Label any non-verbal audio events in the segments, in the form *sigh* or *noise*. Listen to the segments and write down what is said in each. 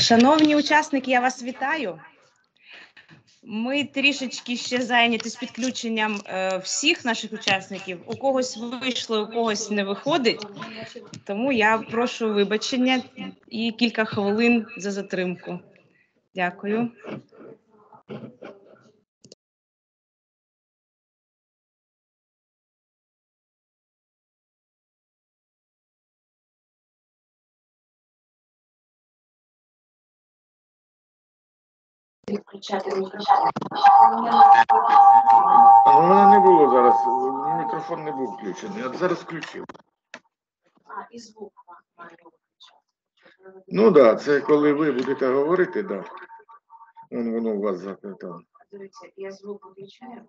Шановні учасники, я вас вітаю. Ми трішечки ще зайняті з підключенням е, всіх наших учасників. У когось вийшло, у когось не виходить. Тому я прошу вибачення і кілька хвилин за затримку. Дякую. Відключати мікрофон. Вона не було зараз. Мікрофон не був включений. От зараз включив. А, і звук має. Ну так, да, це коли ви будете говорити, так. Да. Вон воно у вас запитано. Дивіться, я звук виключаю.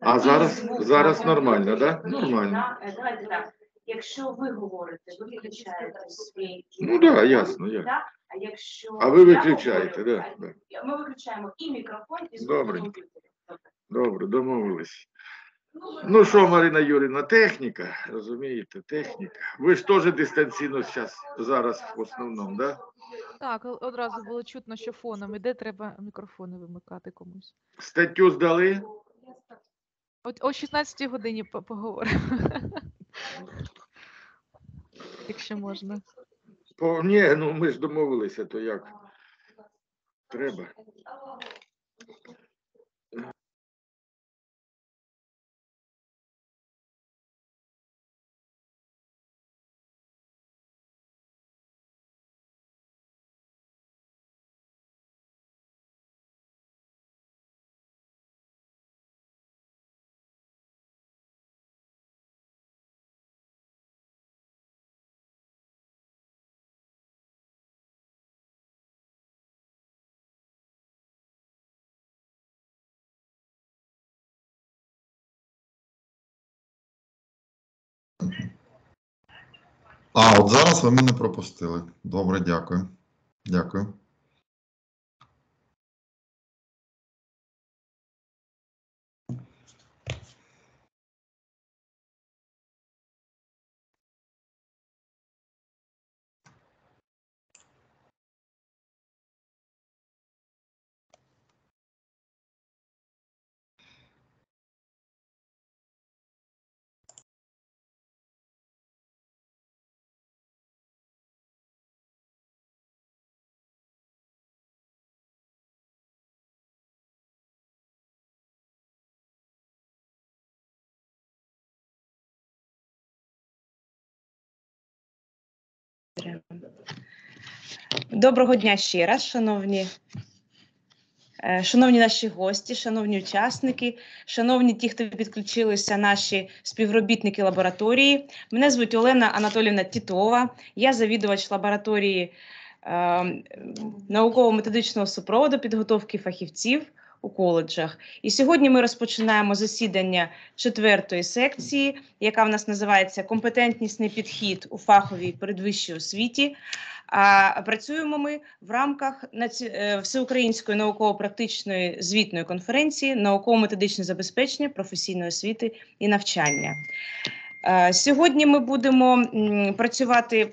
А зараз, зараз нормально, так? Да? Нормально. е, Давайте так. Якщо ви говорите, ви виключаєте свій Ну так, да, ясно, ясно. Так? А якщо А ви я виключаєте, говорю, да, а Ми виключаємо і мікрофон, і звук Добре. комп'ютері. Добре. Добре, домовились. Ну що, Марина Юрівна, техніка, розумієте, техніка. Ви ж теж дистанційно зараз, зараз в основному, так? Да? Так, о- одразу було чутно, що фоном іде, треба мікрофони вимикати комусь. Статтю здали? От о 16 годині по- поговоримо. *laughs* Якщо можна. По, ні, ну ми ж домовилися, то як? Треба. А, от зараз ви мене пропустили. Добре, дякую. Дякую. Доброго дня ще раз, шановні. е, Шановні наші гості, шановні учасники, шановні ті, хто підключилися, наші співробітники лабораторії. Мене звуть Олена Анатолівна Тітова, я завідувач лабораторії е, науково-методичного супроводу підготовки фахівців у коледжах. І сьогодні ми розпочинаємо засідання четвертої секції, яка в нас називається Компетентнісний підхід у фаховій передвищій освіті. А працюємо ми в рамках е, всеукраїнської науково-практичної звітної конференції науково-методичне забезпечення професійної освіти і навчання. Е, Сьогодні ми будемо працювати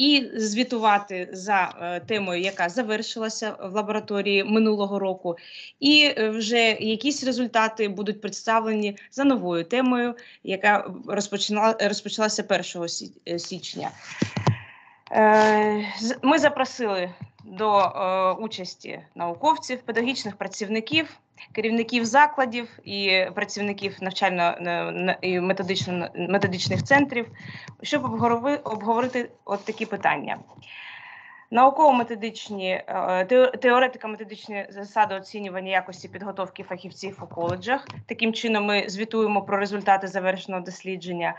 і звітувати за е, темою, яка завершилася в лабораторії минулого року, і е, вже якісь результати будуть представлені за новою темою, яка розпочала, розпочалася 1 сі- е, січня. Ми запросили до участі науковців, педагогічних працівників, керівників закладів і працівників навчально е, і методично методичних центрів, щоб обговорити от такі питання. Науково-методичні е, теоретико-методичні засади оцінювання якості підготовки фахівців у коледжах. Таким чином, ми звітуємо про результати завершеного дослідження.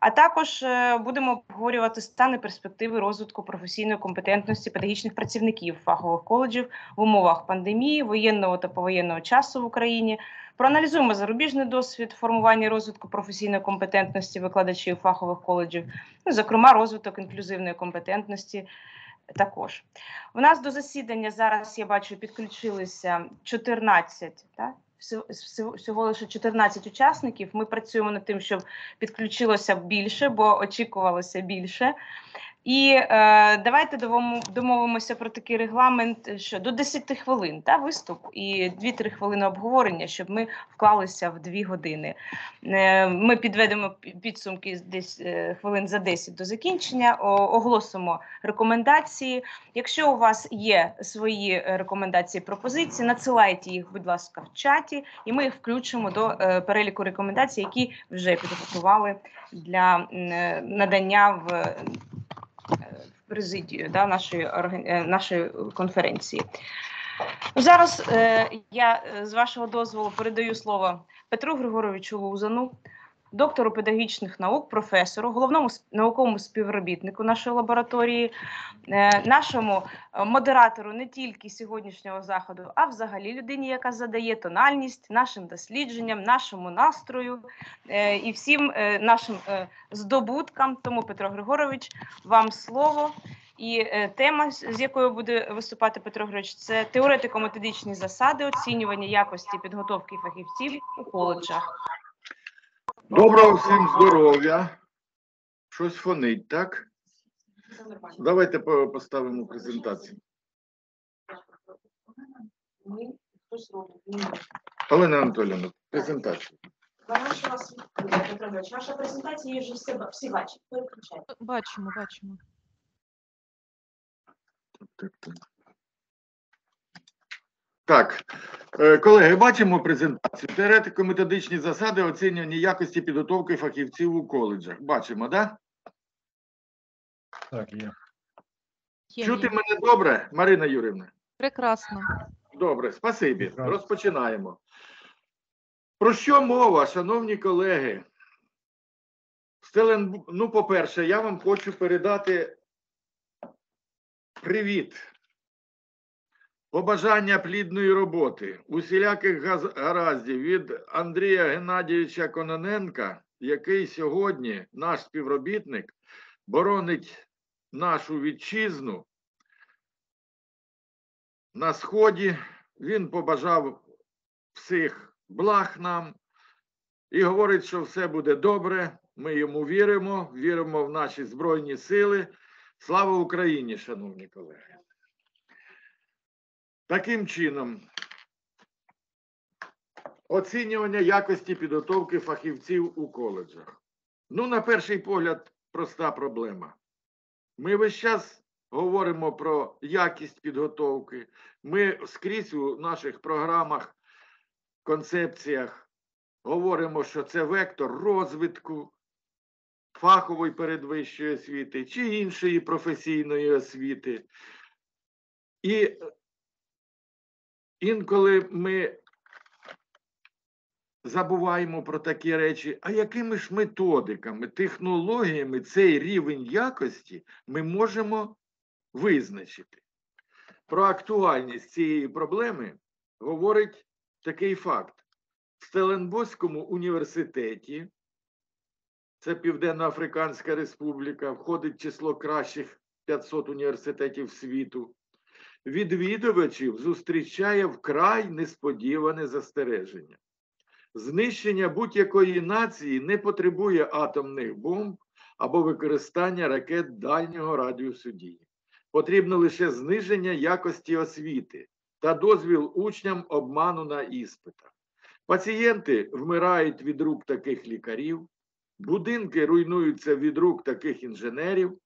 А також е, будемо обговорювати стани перспективи розвитку професійної компетентності педагогічних працівників фахових коледжів в умовах пандемії, воєнного та повоєнного часу в Україні. Проаналізуємо зарубіжний досвід формування розвитку професійної компетентності викладачів фахових коледжів, ну, зокрема, розвиток інклюзивної компетентності. Також у нас до засідання зараз я бачу підключилися 14, так? всього, лише 14 учасників. Ми працюємо над тим, щоб підключилося більше, бо очікувалося більше. І е, давайте домовимося про такий регламент, що до 10 хвилин та виступ і 2-3 хвилини обговорення, щоб ми вклалися в 2 години. Е, ми підведемо підсумки десь е, хвилин за 10 до закінчення, о- оголосимо рекомендації. Якщо у вас є свої е, рекомендації, пропозиції, надсилайте їх, будь ласка, в чаті, і ми їх включимо до е, переліку рекомендацій, які вже підготували для е, надання в президію да, нашої, е, нашої конференції. Зараз е, я е, з вашого дозволу передаю слово Петру Григоровичу Лузану, доктору педагогічних наук, професору, головному науковому співробітнику нашої лабораторії, е, нашому е, модератору не тільки сьогоднішнього заходу, а взагалі людині, яка задає тональність нашим дослідженням, нашому настрою е, і всім нашим здобуткам. Тому, Петро Григорович, вам слово. І тема, з якою буде виступати Петро Григорович, це теоретико-методичні засади оцінювання якості підготовки фахівців у коледжах. Доброго всім здоров'я. Щось фонить, так? Давайте поставимо презентацію. Олена Анатолійовна, презентацію. Ваша презентація вже всі, всі бачать. Переключайте. Бачимо, бачимо. Так, так. Так, е, колеги, бачимо презентацію. Теоретико-методичні засади оцінювання якості підготовки фахівців у коледжах. Бачимо, так? Так, є. Є, Чути є. мене добре, Марина Юрівна? Прекрасно. Добре, спасибі. Прекрасно. Розпочинаємо. Про що мова, шановні колеги? Стелен, ну, по-перше, я вам хочу передати привіт. Побажання плідної роботи, усіляких гараздів від Андрія Геннадійовича Кононенка, який сьогодні наш співробітник боронить нашу вітчизну на сході. Він побажав всіх благ нам і говорить, що все буде добре. Ми йому віримо, віримо в наші Збройні Сили. Слава Україні, шановні колеги. Таким чином, оцінювання якості підготовки фахівців у коледжах. Ну, на перший погляд, проста проблема. Ми весь час говоримо про якість підготовки. Ми скрізь у наших програмах, концепціях говоримо, що це вектор розвитку фахової передвищої освіти чи іншої професійної освіти. І інколи ми забуваємо про такі речі, а якими ж методиками, технологіями цей рівень якості ми можемо визначити. Про актуальність цієї проблеми говорить такий факт. В Стеленбоському університеті, це Південно-Африканська Республіка, входить число кращих 500 університетів світу, відвідувачів зустрічає вкрай несподіване застереження. Знищення будь-якої нації не потребує атомних бомб або використання ракет дальнього радіусу дії. Потрібно лише зниження якості освіти та дозвіл учням обману на іспитах. Пацієнти вмирають від рук таких лікарів, будинки руйнуються від рук таких інженерів,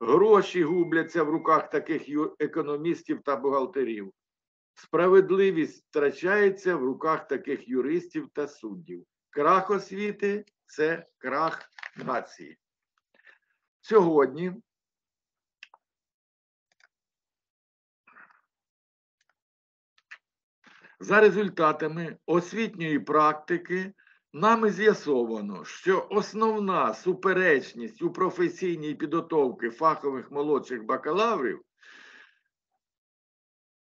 гроші губляться в руках таких економістів та бухгалтерів. Справедливість втрачається в руках таких юристів та суддів. Крах освіти це крах нації. Сьогодні за результатами освітньої практики нами з'ясовано, що основна суперечність у професійній підготовці фахових молодших бакалаврів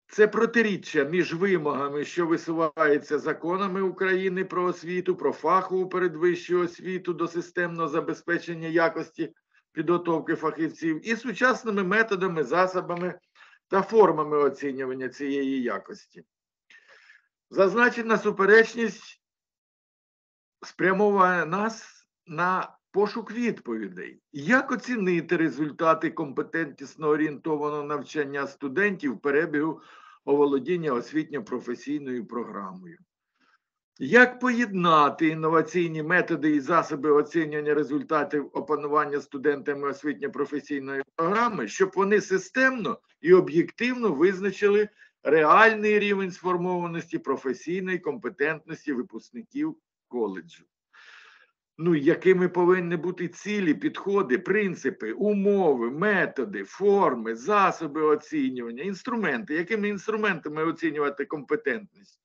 це протиріччя між вимогами, що висуваються законами України про освіту, про фахову передвищу освіту до системного забезпечення якості підготовки фахівців і сучасними методами, засобами та формами оцінювання цієї якості. Зазначена суперечність спрямовує нас на пошук відповідей. Як оцінити результати компетентнісно орієнтованого навчання студентів перебігу оволодіння освітньо-професійною програмою? Як поєднати інноваційні методи і засоби оцінювання результатів опанування студентами освітньо-професійної програми, щоб вони системно і об'єктивно визначили реальний рівень сформованості професійної компетентності випускників коледжу? Ну, якими повинні бути цілі, підходи, принципи, умови, методи, форми, засоби оцінювання, інструменти, якими інструментами оцінювати компетентність?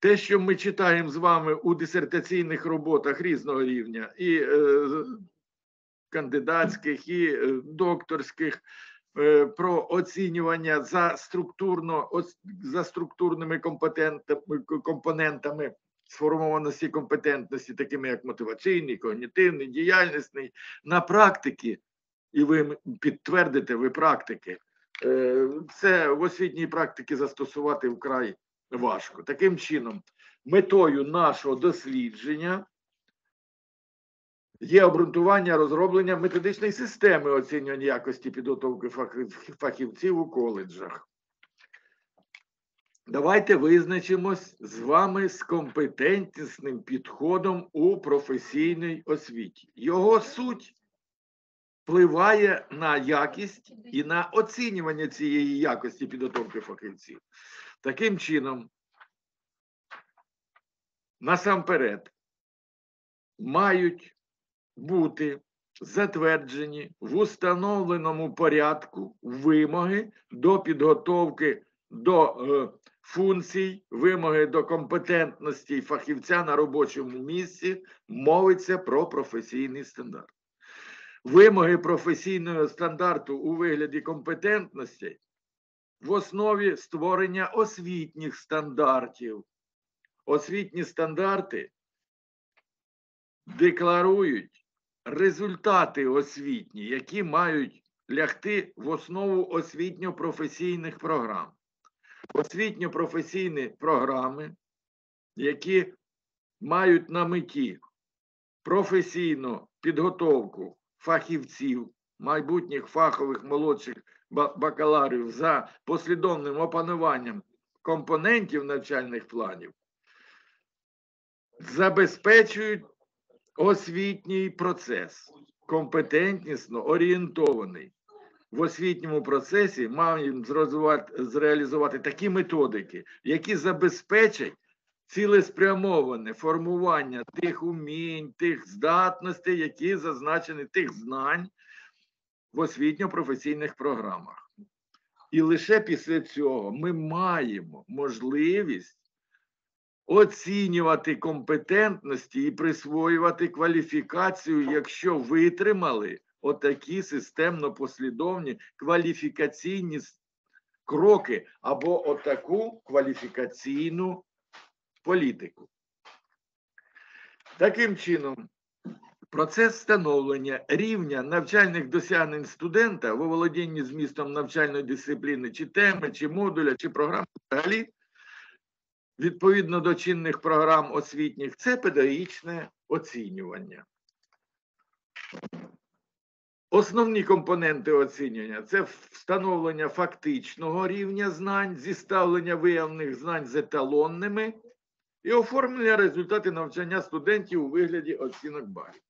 Те, що ми читаємо з вами у дисертаційних роботах різного рівня, і е, кандидатських, і е, докторських, е, про оцінювання за структурно ос- за структурними компонентами сформованості компетентності, такими як мотиваційний, когнітивний, діяльнісний, на практики, і ви підтвердите, ви практики, е, це в освітній практиці застосувати вкрай важко. Таким чином, метою нашого дослідження є обґрунтування розроблення методичної системи оцінювання якості підготовки фахівців у коледжах. Давайте визначимось з вами з компетентнісним підходом у професійній освіті. Його суть впливає на якість і на оцінювання цієї якості підготовки фахівців. Таким чином, насамперед, мають бути затверджені в установленому порядку вимоги до підготовки до е, функцій, вимоги до компетентності фахівця на робочому місці, мовиться про професійний стандарт. Вимоги професійного стандарту у вигляді компетентності в основі створення освітніх стандартів. Освітні стандарти декларують результати освітні, які мають лягти в основу освітньо-професійних програм. Освітньо-професійні програми, які мають на меті професійну підготовку фахівців, майбутніх фахових молодших ба- бакалаврів за послідовним опануванням компонентів навчальних планів, забезпечують освітній процес, компетентнісно орієнтований. В освітньому процесі маємо зреалізувати такі методики, які забезпечать цілеспрямоване формування тих умінь, тих здатностей, які зазначені, тих знань в освітньо-професійних програмах. І лише після цього ми маємо можливість оцінювати компетентності і присвоювати кваліфікацію, якщо витримали отакі системно послідовні кваліфікаційні кроки або отаку кваліфікаційну політику. Таким чином, процес встановлення рівня навчальних досягнень студента в оволодінні змістом навчальної дисципліни, чи теми, чи модуля, чи програми взагалі, відповідно до чинних програм освітніх, це педагогічне оцінювання. Основні компоненти оцінювання це встановлення фактичного рівня знань, зіставлення виявлених знань з еталонними і оформлення результатів навчання студентів у вигляді оцінок балів.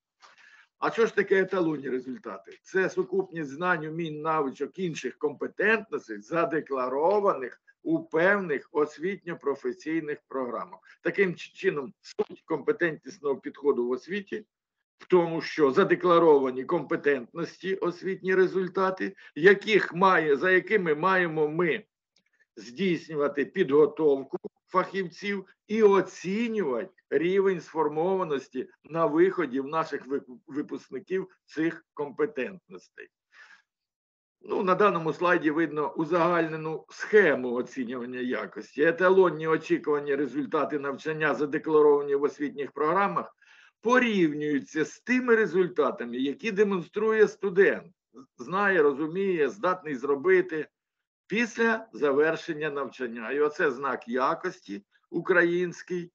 А що ж таке еталонні результати? Це сукупність знань, умінь, навичок інших компетентностей, задекларованих у певних освітньо-професійних програмах. Таким чином, суть компетентнісного підходу в освіті в тому, що задекларовані компетентності, освітні результати, яких має, за якими маємо ми здійснювати підготовку фахівців і оцінювати рівень сформованості на виході в наших випускників цих компетентностей. Ну, на даному слайді видно узагальнену схему оцінювання якості. Еталонні очікувані результати навчання, задекларовані в освітніх програмах, порівнюються з тими результатами, які демонструє студент, знає, розуміє, здатний зробити після завершення навчання. І оце знак якості український,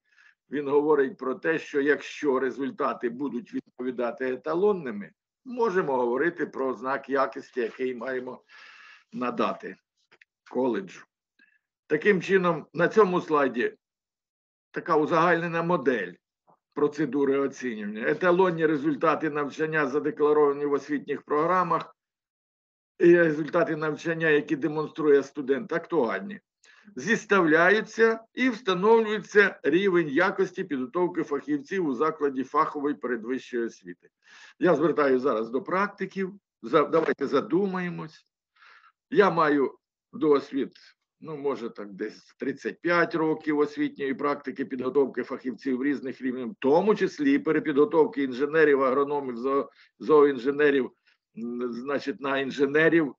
він говорить про те, що якщо результати будуть відповідати еталонними, можемо говорити про знак якості, який маємо надати коледжу. Таким чином, на цьому слайді така узагальнена модель процедури оцінювання. Еталонні результати навчання задекларовані в освітніх програмах і результати навчання, які демонструє студент, актуальні. Зіставляються і встановлюється рівень якості підготовки фахівців у закладі фахової передвищої освіти. Я звертаю зараз до практиків. Давайте задумаємось. Я маю досвід, ну, може, так, десь 35 років освітньої практики підготовки фахівців різних рівнів, в тому числі перепідготовки інженерів, агрономів, зоо- зооінженерів, значить, на інженерів,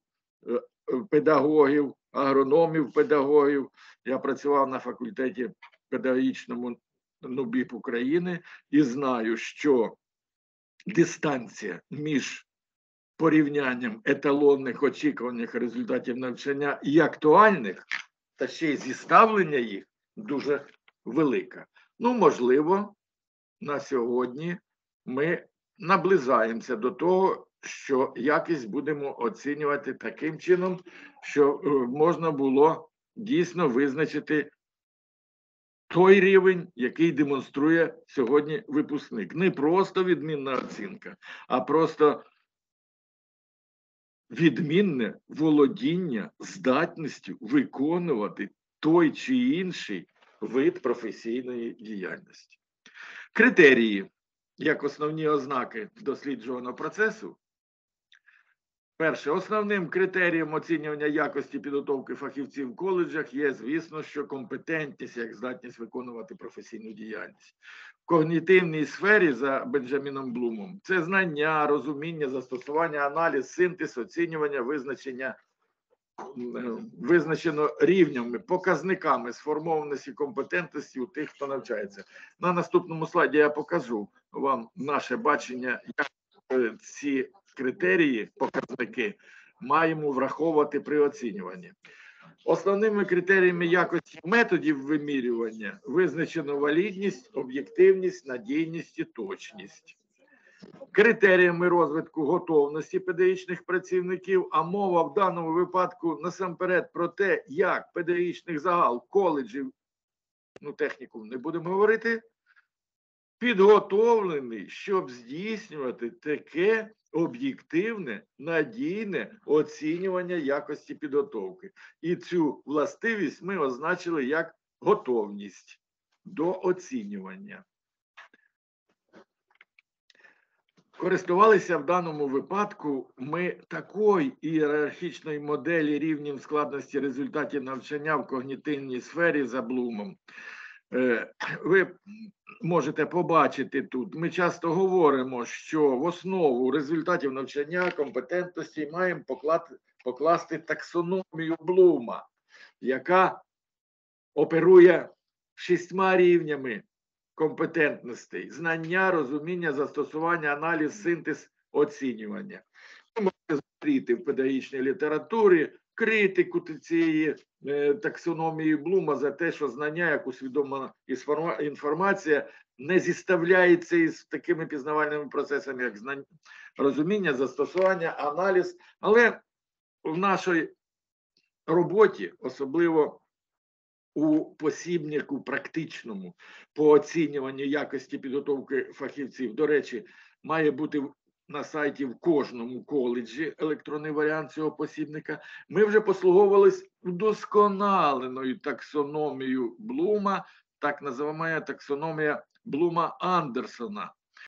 е, педагогів, агрономів, педагогів. Я працював на факультеті педагогічному НУБІП України і знаю, що дистанція між порівнянням еталонних очікуваних результатів навчання і актуальних, та ще й зіставлення їх дуже велика. Ну, можливо, на сьогодні ми наближаємося до того, що якість будемо оцінювати таким чином, що е, можна було дійсно визначити той рівень, який демонструє сьогодні випускник. Не просто відмінна оцінка, а просто відмінне володіння здатністю виконувати той чи інший вид професійної діяльності. Критерії як основні ознаки досліджуваного процесу. Перше, основним критерієм оцінювання якості підготовки фахівців в коледжах є, звісно, що компетентність як здатність виконувати професійну діяльність. В когнітивній сфері за Бенджаміном Блумом це знання, розуміння, застосування, аналіз, синтез, оцінювання, визначення е, визначено рівнями, показниками сформованості компетентності у тих, хто навчається. На наступному слайді я покажу вам наше бачення, як е, ці критерії, показники маємо враховувати при оцінюванні. Основними критеріями якості методів вимірювання визначено валідність, об'єктивність, надійність і точність. Критеріями розвитку готовності педагогічних працівників, а мова в даному випадку насамперед про те, як педагогічних загал, коледжів, ну технікум не будемо говорити, підготовлений, щоб здійснювати таке об'єктивне, надійне оцінювання якості підготовки. І цю властивість ми означили як готовність до оцінювання. Користувалися в даному випадку ми такої ієрархічної моделі рівнів складності результатів навчання в когнітивній сфері за Блумом. Е, Ви можете побачити тут. Ми часто говоримо, що в основу результатів навчання компетентності маємо поклад- покласти таксономію Блума, яка оперує шістьма рівнями компетентностей: знання, розуміння, застосування, аналіз, синтез, оцінювання. Ви можете зустріти в педагогічній літературі критику цієї е, таксономії Блума за те, що знання, як усвідомлена інформація, не зіставляється із такими пізнавальними процесами, як знання, розуміння, застосування, аналіз. Але в нашій роботі, особливо у посібнику практичному по оцінюванню якості підготовки фахівців, до речі, має бути на сайті в кожному коледжі електронний варіант цього посібника. Ми вже послуговувалися удосконаленою таксономією Блума, так називаємо таксономія Блума Андерсона.